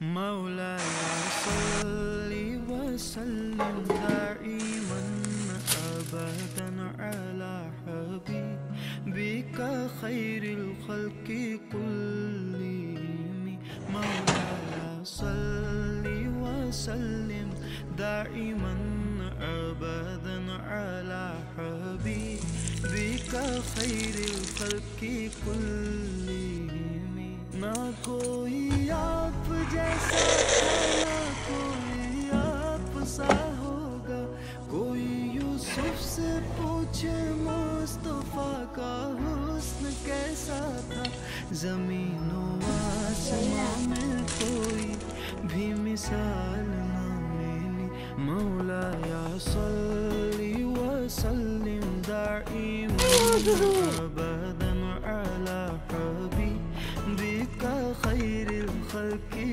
مولاي صل وسلم دائما أبدا على حبيبك خير الخلق كلهم مولاي صل وسلم دائما أبدا على حبيبك خير الخلق كلهم ना कोई से पूछे मुस्तफ़ा का हुस्न कैसा था? जमीनों आसमां में कोई भी मिसाल न मिली। मौला या सल्ली व सल्लिम दाइमन अबदन अला हबीबिका खैरिल खल्की